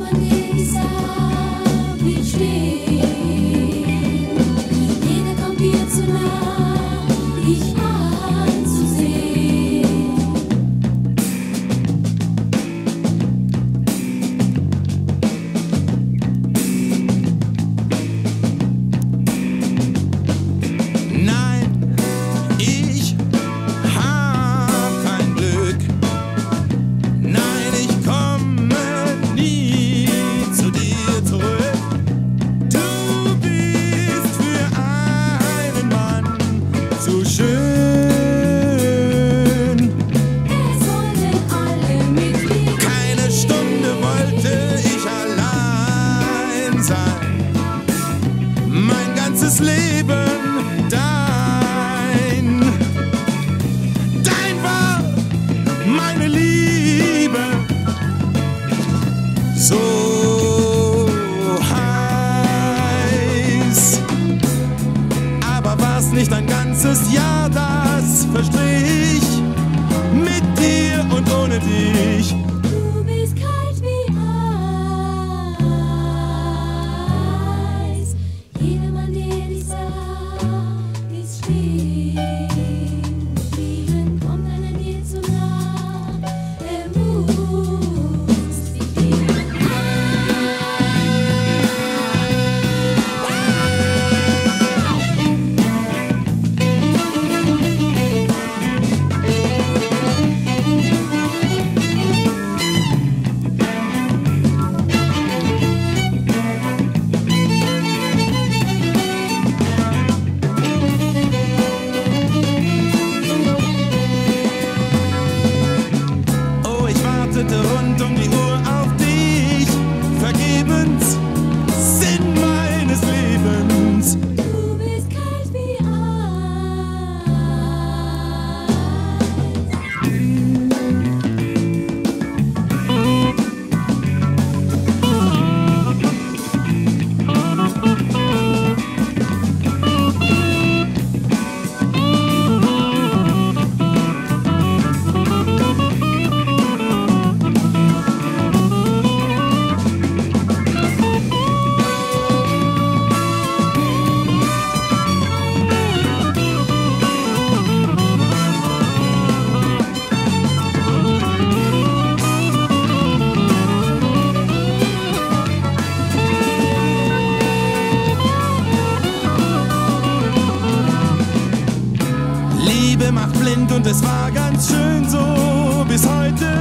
my. dieses Leben dein. Dein war meine Liebe. So heiß. Aber war's nicht ein ganz don't need macht blind und es war ganz schön so bis heute.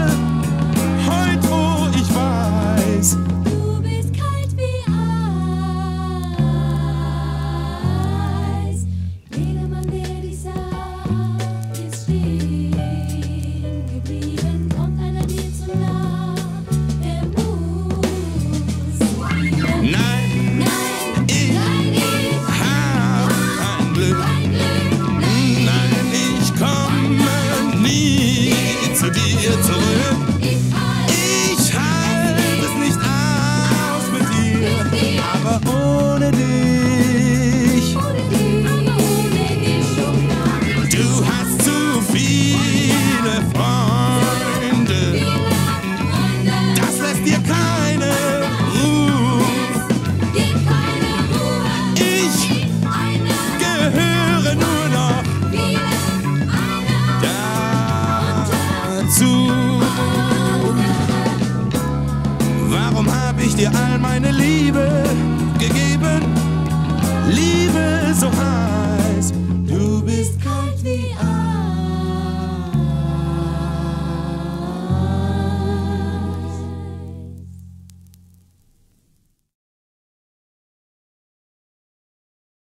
zu. Warum hab ich dir all meine Liebe gegeben? Liebe so hart.